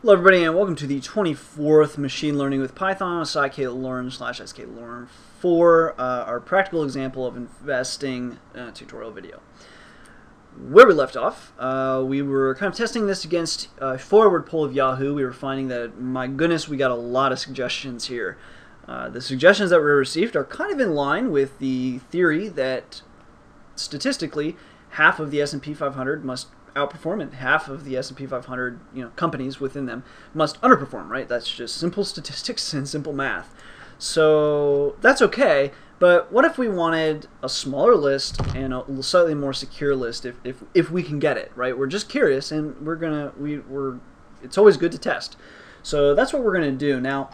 Hello everybody and welcome to the 24th Machine Learning with Python scikit-learn slash sklearn for uh, our practical example of investing uh, tutorial video. Where we left off, uh, we were kind of testing this against a forward poll of Yahoo. We were finding that, my goodness, we got a lot of suggestions here. Uh, the suggestions that we received are kind of in line with the theory that statistically half of the S&P 500 must outperform and half of the S&P 500 you know companies within them must underperform right? That's just simple statistics and simple math. So that's okay but what if we wanted a smaller list and a slightly more secure list if, if, if we can get it right? We're just curious and we're gonna we, we're it's always good to test. So that's what we're gonna do. Now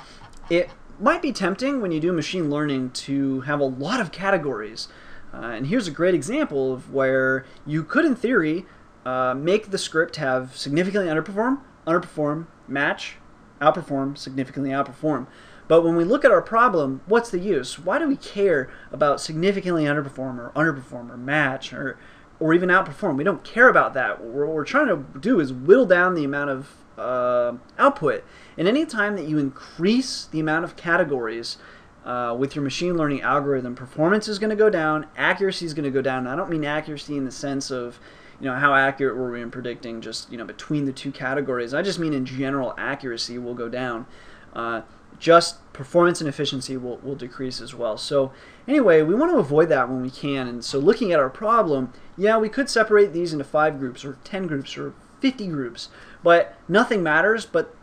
it might be tempting when you do machine learning to have a lot of categories. Uh, and here's a great example of where you could in theory uh, make the script have significantly underperform, underperform, match, outperform, significantly outperform. But when we look at our problem, what's the use? Why do we care about significantly underperform or underperform or match or or even outperform? We don't care about that. What we're trying to do is whittle down the amount of uh, output. And any time that you increase the amount of categories uh, with your machine learning algorithm, performance is going to go down, accuracy is going to go down. And I don't mean accuracy in the sense of you know, how accurate were we in predicting just, you know, between the two categories? I just mean in general accuracy will go down. Uh, just performance and efficiency will, will decrease as well. So anyway, we want to avoid that when we can. And so looking at our problem, yeah, we could separate these into five groups or 10 groups or 50 groups, but nothing matters. But,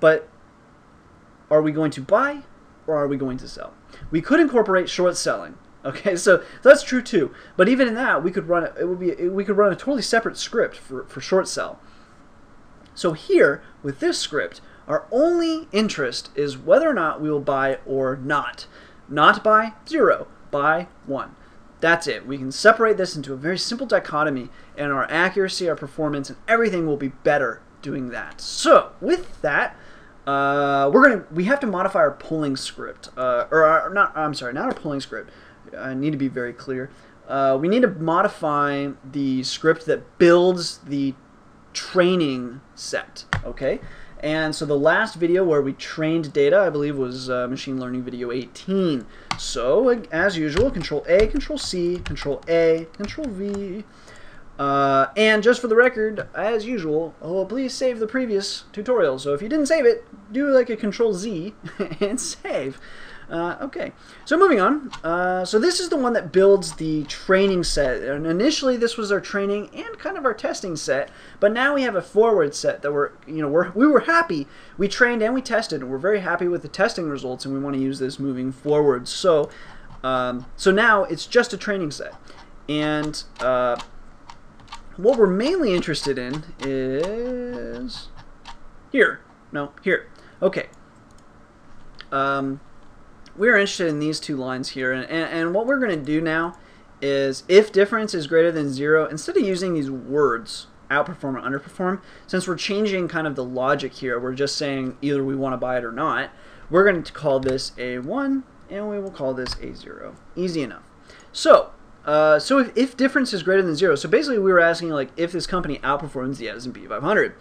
but are we going to buy or are we going to sell? We could incorporate short selling. Okay, so that's true too. But even in that, we could run it. Would be we could run a totally separate script for for short sell. So here with this script, our only interest is whether or not we will buy or not. Not buy zero, buy one. That's it. We can separate this into a very simple dichotomy, and our accuracy, our performance, and everything will be better doing that. So with that. Uh, we're gonna we have to modify our polling script, uh, or our, not. I'm sorry, not our polling script. I need to be very clear. Uh, we need to modify the script that builds the training set, okay? And so the last video where we trained data, I believe, was uh, machine learning video 18. So, as usual, Control A, Control C, Control A, Control V. Uh, and just for the record, as usual, oh, please save the previous tutorial. So if you didn't save it, do like a Control Z and save. Uh, okay, so moving on. Uh, so this is the one that builds the training set. And initially, this was our training and kind of our testing set. But now we have a forward set that we're, you know, we're, we were happy. We trained and we tested, and we're very happy with the testing results, and we want to use this moving forward. So, um, so now it's just a training set, and uh, what we're mainly interested in is here. No, here. Okay. Um, we're interested in these two lines here. And, and, and what we're going to do now is if difference is greater than zero, instead of using these words, outperform or underperform, since we're changing kind of the logic here, we're just saying either we want to buy it or not, we're going to call this A1 and we will call this A0. Easy enough. So, uh, so if, if difference is greater than zero, so basically we were asking like if this company outperforms the S&P 500.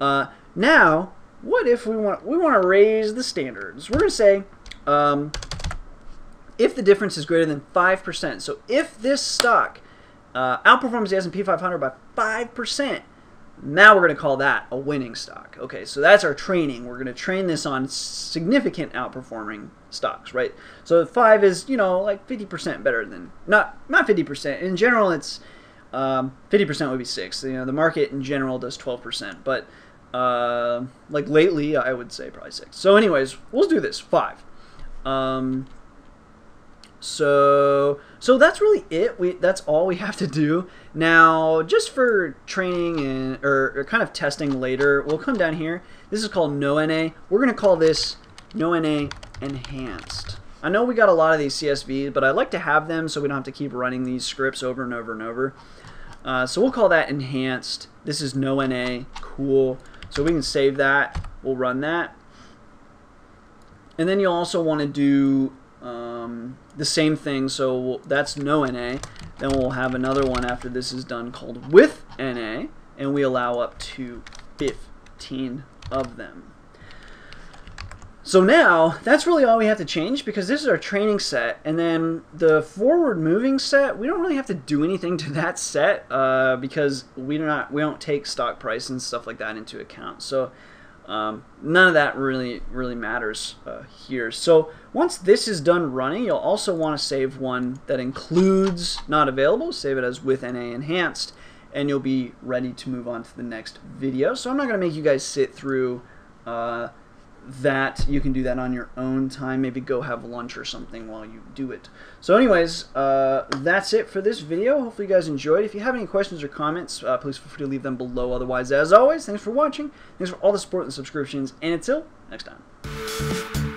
Uh, now, what if we want we want to raise the standards? We're going to say um, if the difference is greater than 5%, so if this stock uh, outperforms the S&P 500 by 5%, now we're going to call that a winning stock. Okay, so that's our training. We're going to train this on significant outperforming stocks, right? So 5 is, you know, like 50% better than, not not 50%. In general, it's um, 50% would be 6. You know, the market in general does 12%, but uh, like lately, I would say probably 6. So anyways, we'll do this, 5. Um, so so that's really it. We that's all we have to do now. Just for training and or, or kind of testing later, we'll come down here. This is called NoNA. We're gonna call this NoNA Enhanced. I know we got a lot of these CSVs, but I like to have them so we don't have to keep running these scripts over and over and over. Uh, so we'll call that enhanced. This is NoNA. Cool. So we can save that. We'll run that. And then you'll also want to do um, the same thing. So we'll, that's no NA. Then we'll have another one after this is done called with NA. And we allow up to 15. of them. So now, that's really all we have to change because this is our training set. And then the forward moving set, we don't really have to do anything to that set uh, because we, do not, we don't take stock price and stuff like that into account. So um, none of that really, really matters uh, here. So once this is done running, you'll also want to save one that includes not available. Save it as with NA enhanced and you'll be ready to move on to the next video. So I'm not going to make you guys sit through uh, that you can do that on your own time. Maybe go have lunch or something while you do it. So anyways, uh, that's it for this video. Hopefully you guys enjoyed. If you have any questions or comments, uh, please feel free to leave them below. Otherwise, as always, thanks for watching. Thanks for all the support and subscriptions. And until next time.